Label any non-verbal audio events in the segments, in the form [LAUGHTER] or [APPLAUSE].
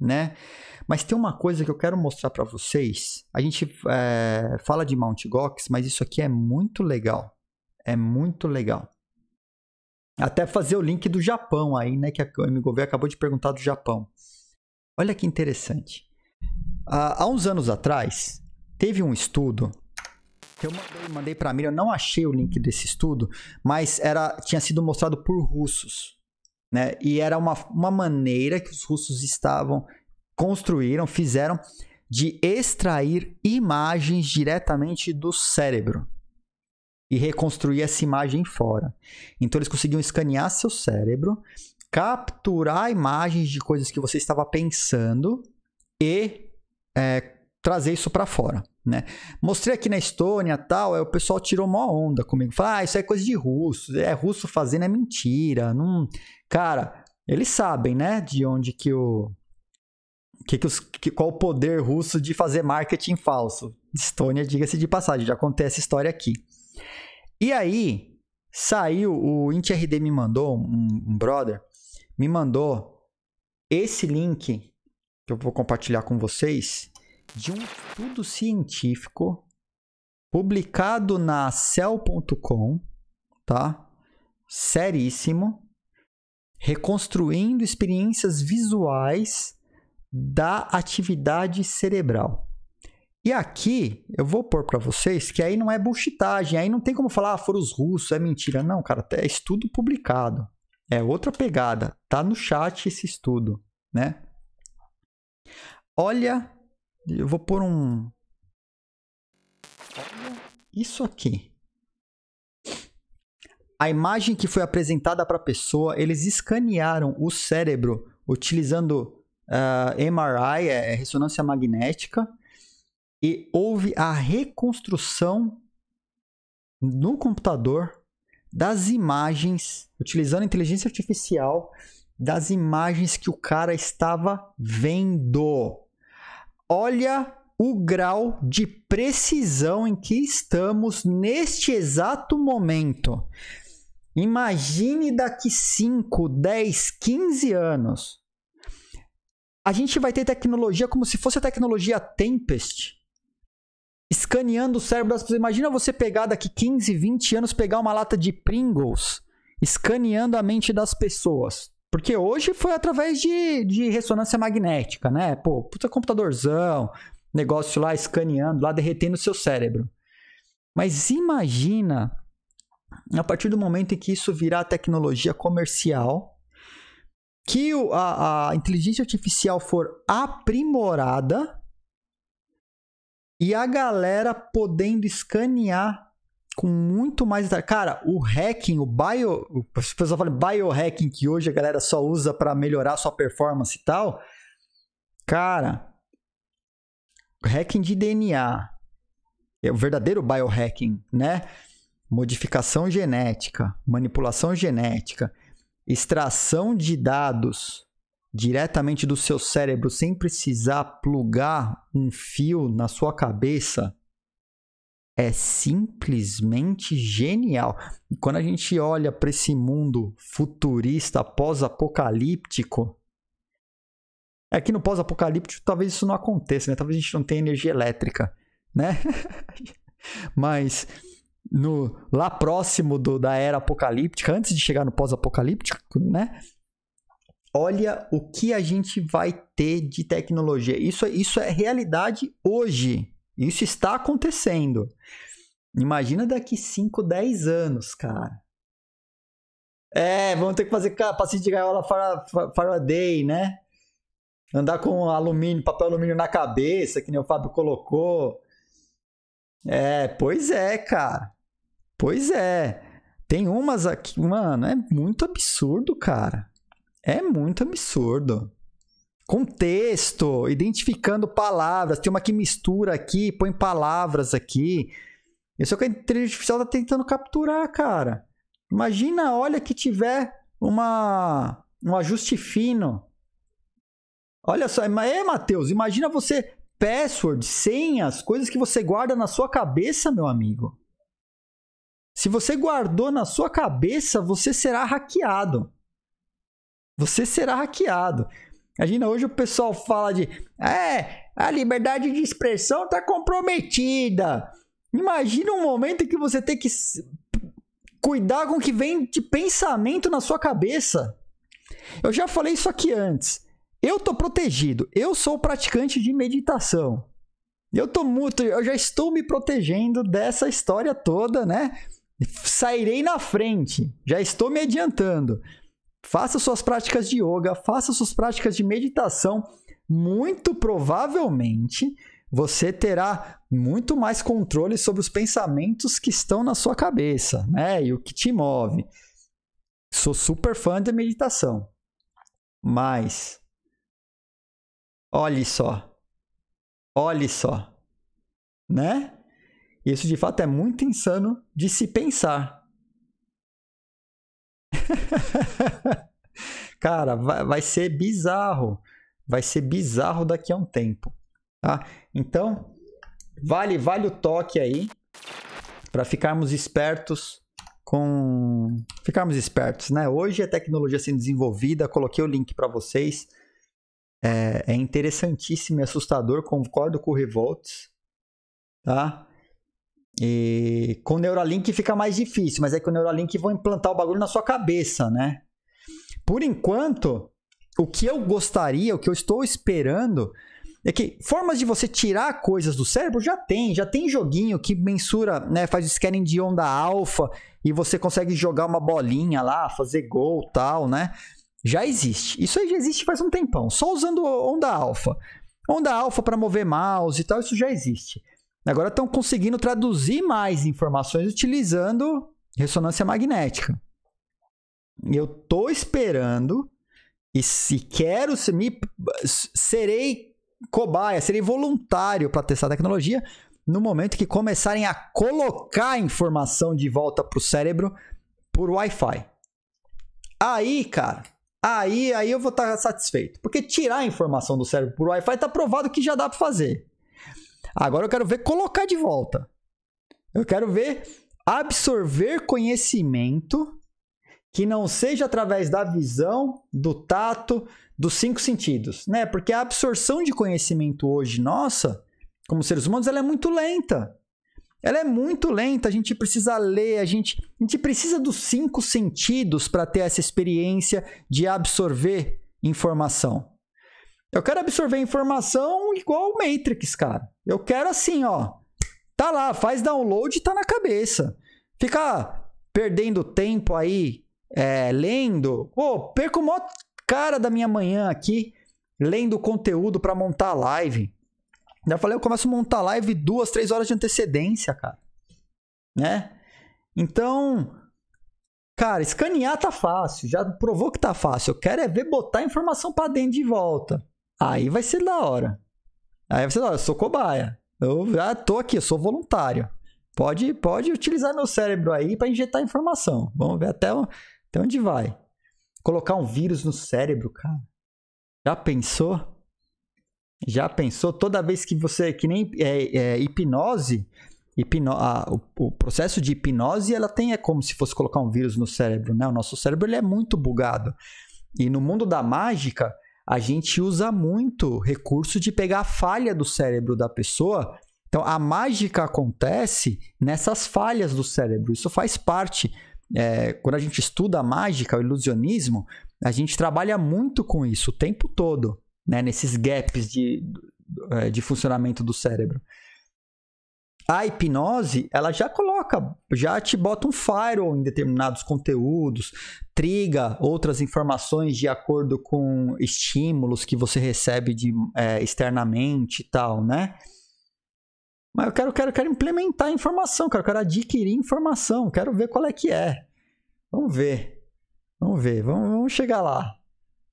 né? Mas tem uma coisa que eu quero mostrar para vocês. A gente é, fala de Mount Gox, mas isso aqui é muito legal. É muito legal. Até fazer o link do Japão aí, né? Que a MGV acabou de perguntar do Japão. Olha que interessante. há uns anos atrás, teve um estudo que eu mandei, mandei para mim. Eu não achei o link desse estudo, mas era tinha sido mostrado por russos. Né? E era uma, uma maneira que os russos estavam, construíram, fizeram de extrair imagens diretamente do cérebro e reconstruir essa imagem fora. Então eles conseguiam escanear seu cérebro, capturar imagens de coisas que você estava pensando e é, trazer isso para fora. Né? Mostrei aqui na Estônia tal, aí o pessoal tirou uma onda comigo. Falou, ah, isso é coisa de russo, é russo fazendo, é mentira. Não... Cara, eles sabem, né, de onde que o. Que que os, que, qual o poder russo de fazer marketing falso. Estônia, diga-se de passagem, já contei essa história aqui. E aí, saiu, o IntRD me mandou, um, um brother, me mandou esse link que eu vou compartilhar com vocês de um estudo científico publicado na cell.com, tá? Seríssimo, reconstruindo experiências visuais da atividade cerebral. E aqui eu vou pôr para vocês que aí não é bullshitagem, aí não tem como falar, ah, foram os russos, é mentira. Não, cara, é estudo publicado. É outra pegada. Tá no chat esse estudo, né? Olha, eu vou pôr um isso aqui. A imagem que foi apresentada para a pessoa, eles escanearam o cérebro utilizando uh, ah, MRI, é, é ressonância magnética, e houve a reconstrução no computador das imagens, utilizando inteligência artificial, das imagens que o cara estava vendo. Olha o grau de precisão em que estamos neste exato momento. Imagine daqui 5, 10, 15 anos. A gente vai ter tecnologia como se fosse a tecnologia Tempest escaneando o cérebro das pessoas. Imagina você pegar daqui 15, 20 anos, pegar uma lata de Pringles, escaneando a mente das pessoas. Porque hoje foi através de, de ressonância magnética, né? Pô, puta computadorzão, negócio lá escaneando, lá derretendo o seu cérebro. Mas imagina a partir do momento em que isso virar tecnologia comercial, que a, a inteligência artificial for aprimorada e a galera podendo escanear com muito mais. Cara, o hacking, o bio. As pessoas falam biohacking, que hoje a galera só usa para melhorar sua performance e tal. Cara, hacking de DNA. É o verdadeiro biohacking, né? Modificação genética, manipulação genética, extração de dados diretamente do seu cérebro sem precisar plugar um fio na sua cabeça é simplesmente genial. E quando a gente olha para esse mundo futurista, pós-apocalíptico, é que no pós-apocalíptico talvez isso não aconteça, né? Talvez a gente não tenha energia elétrica, né? [LAUGHS] Mas no lá próximo do, da era apocalíptica, antes de chegar no pós-apocalíptico, né? olha o que a gente vai ter de tecnologia. Isso, isso é realidade hoje. Isso está acontecendo. Imagina daqui 5, 10 anos, cara. É, vamos ter que fazer passinho de gaiola Faraday, né? Andar com alumínio, papel alumínio na cabeça, que nem o Fábio colocou. É, pois é, cara. Pois é. Tem umas aqui, mano, é muito absurdo, cara. É muito absurdo. Contexto, identificando palavras. Tem uma que mistura aqui, põe palavras aqui. Isso é o que a inteligência artificial está tentando capturar, cara. Imagina, olha que tiver uma, um ajuste fino. Olha só, é, Matheus, imagina você password, senhas, coisas que você guarda na sua cabeça, meu amigo. Se você guardou na sua cabeça, você será hackeado você será hackeado. Imagina, hoje o pessoal fala de. É, a liberdade de expressão está comprometida. Imagina um momento que você tem que cuidar com o que vem de pensamento na sua cabeça. Eu já falei isso aqui antes. Eu tô protegido. Eu sou praticante de meditação. Eu tô muito, eu já estou me protegendo dessa história toda, né? Sairei na frente. Já estou me adiantando. Faça suas práticas de yoga, faça suas práticas de meditação. Muito provavelmente você terá muito mais controle sobre os pensamentos que estão na sua cabeça, né? E o que te move. Sou super fã da meditação. Mas olhe só. Olhe só. Né? Isso de fato é muito insano de se pensar. [LAUGHS] Cara, vai, vai ser bizarro. Vai ser bizarro daqui a um tempo. Tá? Então, vale, vale o toque aí para ficarmos espertos com ficarmos espertos, né? Hoje a tecnologia sendo desenvolvida, coloquei o link para vocês. É, é, interessantíssimo e assustador, concordo com o Revolts, tá? E com o Neuralink fica mais difícil, mas é que o Neuralink vão implantar o bagulho na sua cabeça, né? Por enquanto, o que eu gostaria, o que eu estou esperando é que formas de você tirar coisas do cérebro já tem, já tem joguinho que mensura, né, faz scanning de onda alfa e você consegue jogar uma bolinha lá, fazer gol, tal, né? Já existe. Isso aí já existe faz um tempão, só usando onda alfa. Onda alfa para mover mouse e tal, isso já existe. Agora estão conseguindo traduzir mais informações utilizando ressonância magnética. Eu tô esperando e se quero se me serei cobaia, serei voluntário para testar a tecnologia no momento que começarem a colocar informação de volta para o cérebro por Wi-Fi. Aí, cara, aí, aí eu vou estar tá satisfeito. Porque tirar a informação do cérebro por Wi-Fi está provado que já dá para fazer. Agora eu quero ver colocar de volta. Eu quero ver absorver conhecimento que não seja através da visão, do tato, dos cinco sentidos, né? Porque a absorção de conhecimento hoje nossa, como seres humanos, ela é muito lenta. Ela é muito lenta, a gente precisa ler, a gente, a gente precisa dos cinco sentidos para ter essa experiência de absorver informação. Eu quero absorver informação igual o Matrix, cara. Eu quero assim, ó. Tá lá, faz download, tá na cabeça. Ficar perdendo tempo aí é, lendo. Pô, perco o maior cara da minha manhã aqui lendo conteúdo para montar a live. Já falei, eu começo a montar live duas, três horas de antecedência, cara. Né? Então, cara, escanear tá fácil. Já provou que tá fácil. Eu quero é ver botar informação para dentro de volta. Aí vai ser da hora. Aí da hora. Eu sou cobaia. Eu já tô aqui, eu sou voluntário. Pode, pode utilizar meu cérebro aí para injetar informação. Vamos ver até, até onde vai. Colocar um vírus no cérebro, cara. Já pensou? Já pensou? Toda vez que você. Que nem é, é, hipnose. Hipno, a, o, o, processo de hipnose ela tem é como se fosse colocar um vírus no cérebro, né? O nosso cérebro ele é muito bugado. E no mundo da mágica, a gente usa muito recurso de pegar a falha do cérebro da pessoa. Então, a mágica acontece nessas falhas do cérebro. Isso faz parte é, quando a gente estuda a mágica, o ilusionismo, a gente trabalha muito com isso o tempo todo, né? nesses gaps de, é, de funcionamento do cérebro. A hipnose, ela já coloca, já te bota um firewall em determinados conteúdos, triga outras informações de acordo com estímulos que você recebe de, é, externamente e tal, né? Mas eu quero, quero, quero implementar informação. Eu quero adquirir informação, quero ver qual é que é. Vamos ver. Vamos ver, vamos, vamos chegar lá.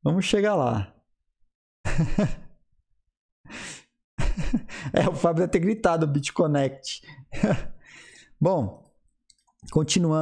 Vamos chegar lá. [LAUGHS] [LAUGHS] é, o Fábio deve ter gritado BitConnect. [LAUGHS] Bom, continuando.